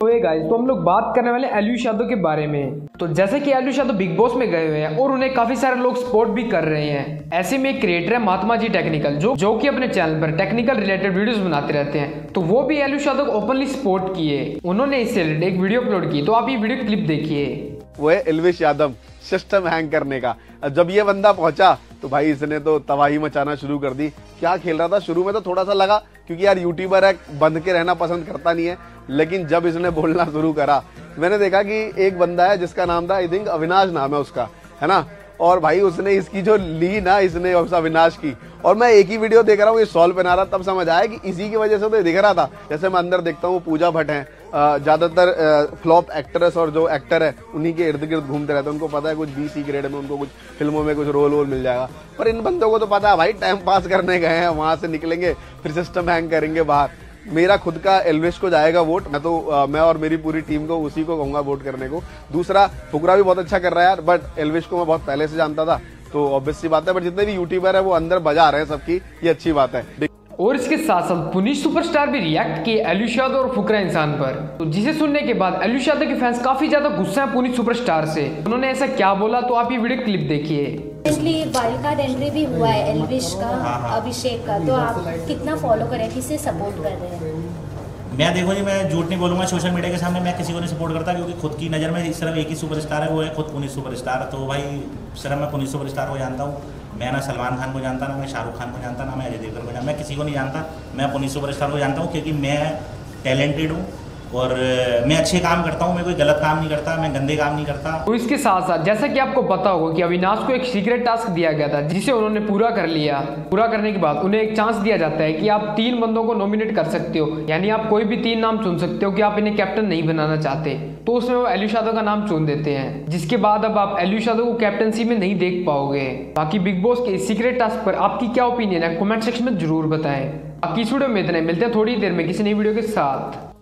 तो ये गाइस तो हम लोग बात करने वाले एलयू यादव के बारे में। तो जैसे कि एलयू यादव बिग बॉस में गए हुए हैं और उन्हें काफ़ी सारे लोग सपोर्ट भी कर रहे हैं। ऐसे में एक क्रिएटर है महात्मा जी टेक्निकल जो जो कि अपने चैनल पर टेक्निकल रिलेटेड वीडियोस बनाते रहते हैं। तो वो भी एलयू यादव ओपनली सपोर्ट किए। उन्होंने इससे रिलेटेड एक वीडियो अपलोड की। तो आप ये वीडियो क्लिप देखिए। वो है एलविश यादव सिस्टम हैंग करने का। जब ये बंदा पहुँचा तो भाई इसने तो तबाही मचाना शुरू कर दी। क्या खेल रहा था? शुरू में तो थोड़ा सा लगा, क्योंकि यार यूट्यूबर है, बंद के रहना पसंद करता नहीं है। लेकिन जब इसने बोलना शुरू करा, मैंने देखा कि एक बंदा है जिसका नाम था आई थिंक अविनाश नाम है उसका, है ना? और भाई उसने इसकी जो ली ना, इसने अविनाश की। और मैं एक ही वीडियो देख रहा हूँ, ये सॉल्व बना रहा, तब समझ आया कि इसी की वजह से तो दिख रहा था। जैसे मैं अंदर देखता हूँ, पूजा भट्ट है। ज़्यादातर फ्लॉप एक्ट्रेस और जो एक्टर है, उन्हीं के इर्द गिर्द घूमते रहते हैं। उनको पता है कुछ बी सी ग्रेड में, उनको कुछ फ़िल्मों में कुछ रोल वोल मिल जाएगा। पर इन बंदों को तो पता है, भाई टाइम पास करने गए हैं, वहाँ से निकलेंगे, फिर सिस्टम हैंग करेंगे बाहर। मेरा खुद का एलवेश को जाएगा वोट मैं तो आ, मैं और मेरी पूरी टीम को उसी को कहूँगा वोट करने को। दूसरा फुकरा भी बहुत अच्छा कर रहा है यार बट एलवेश को मैं बहुत पहले से जानता था तो ऑब्वियसली बात है बट जितने भी यूट्यूबर है वो अंदर बजा रहे हैं सबकी ये अच्छी बात है। और इसके साथ साथ पुनीश सुपरस्टार भी रिएक्ट किए एलुशाद और फुकरा इंसान पर। तो जिसे सुनने के बाद एलुशाद के फैंस काफ़ी ज़्यादा गुस्सा है पुनीश सुपरस्टार से। उन्होंने ऐसा क्या बोला तो आप ये वीडियो क्लिप देखिए। वाइल्ड कार्ड एंट्री भी हुआ है एलविश का अभिषेक का। तो आप कितना फॉलो करें किसे सपोर्ट कर रहे हैं? मैं देखो जी मैं झूठ नहीं बोलूँगा सोशल मीडिया के सामने मैं किसी को नहीं सपोर्ट करता क्योंकि खुद की नज़र में सिर्फ़ एक ही सुपरस्टार है वो है खुद पुनीत सुपरस्टार। तो भाई सिर्फ़ मैं पुनीत सुपरस्टार को जानता हूँ। मैं ना सलमान खान को जानता, ना मैं शाहरुख खान को जानता, ना मैं अजय देवगन को जानता, मैं किसी को नहीं जानता, मैं अपनी सुपरस्टार को जानता हूँ, क्योंकि मैं टैलेंटेड हूँ और मैं अच्छे काम करता हूँ, मैं कोई गलत काम नहीं करता, मैं गंदे काम नहीं करता। और इसके साथ साथ जैसा कि आपको पता होगा कि अविनाश को एक सीक्रेट टास्क दिया गया था, जिसे उन्होंने पूरा कर लिया। पूरा करने के बाद उन्हें एक चांस दिया जाता है कि आप तीन बंदों को नॉमिनेट कर सकते हो। यानी आप कोई भी तीन नाम चुन सकते हो कि आप इन्हें कैप्टन नहीं बनाना चाहते। तो उसमें वो एलयू यादव का नाम चुन देते हैं। जिसके बाद अब आप एलयू यादव को कैप्टनसी में नहीं देख पाओगे। बाकी बिग बॉस के सीक्रेट टास्क पर आपकी क्या ओपिनियन है? कमेंट सेक्शन में ज़रूर बताएँ। बाकी इस वीडियो में इतने मिलते हैं थोड़ी देर में किसी नई वीडियो के साथ।